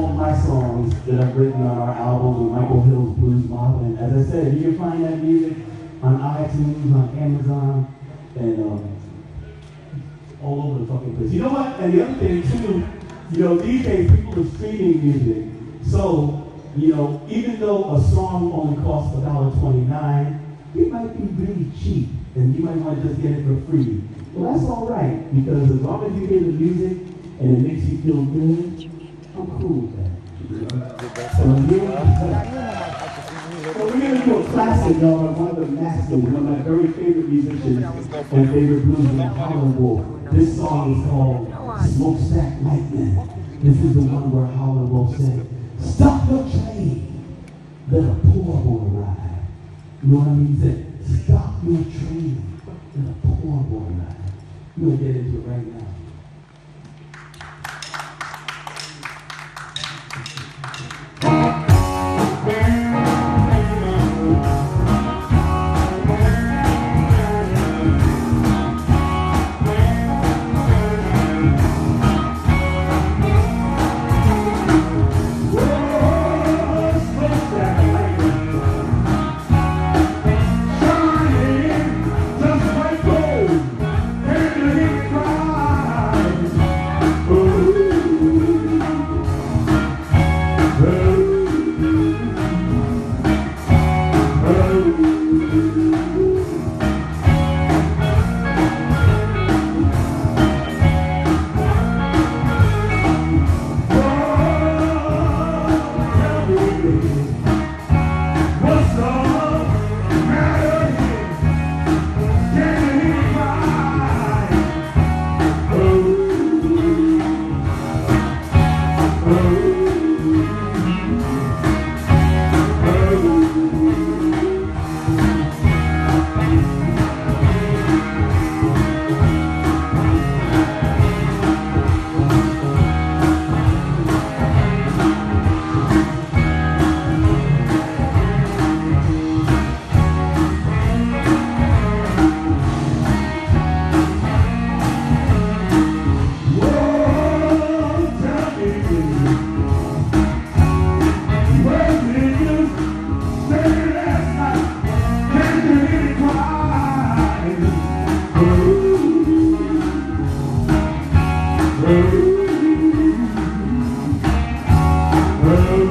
all my songs that I've written on our album with Michael Hill's Blues Mob. And as I said, you can find that music on iTunes, on Amazon, and um, all over the fucking place. You know what? And the other thing too, you know, these days people are streaming music. So, you know, even though a song only costs $1.29, it might be really cheap and you might want to just get it for free. Well, that's all right because as long as you hear the music and it makes you feel good, So we're to do a classic, y'all, of one of the masters, one of my very favorite musicians and favorite bluesmen, Howlin' Wolf. This song is called Smokestack Lightning. This is the one where Howlin' Wolf said, Stop your train, let a poor boy ride. You know what I mean? He said, Stop your train, let a poor boy ride. To get into it right now. road.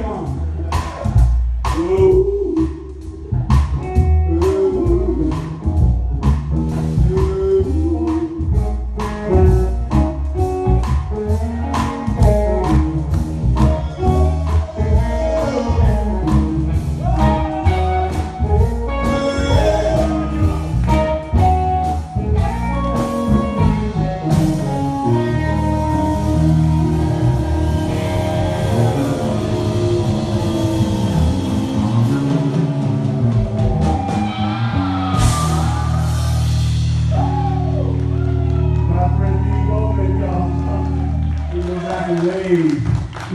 A You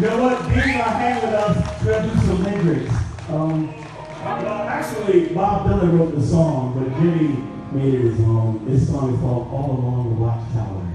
know what? Dean gonna hang with us. Gonna do some Hendrix. Um, uh, actually, Bob Dylan wrote the song, but Jimi made it his own. This song is called All Along the Watchtower.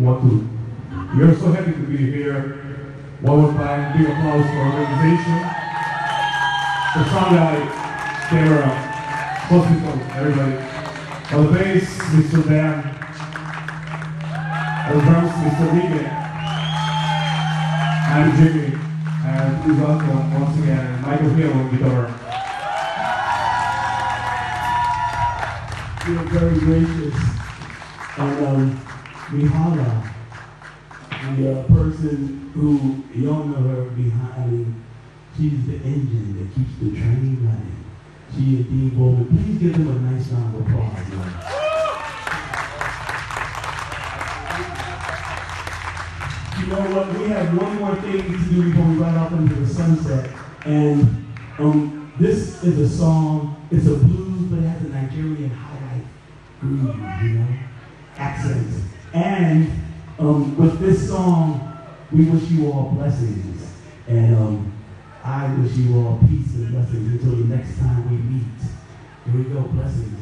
What to? We are so happy to be here. One more time, big applause for our organization. The sound camera, hospital, everybody. On the bass, Mr. Dan. On the drums, Mr. Regan. I'm Jimmy. And please welcome once again Michael Hill on guitar. You're very gracious. And um, Mihala, the uh, person who, y'all know her behind she's the engine that keeps the train running. She and Dean Bowman. Please give them a nice round of applause. Man. You know what? We have one more thing to do before we ride off into the sunset. And um, this is a song, it's a blues, but it has a Nigerian highlife groove, you know, accent. And um, with this song, we wish you all blessings. And um, I wish you all peace and blessings until the next time we meet. Here we go, blessings,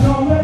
don't.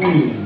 Mm.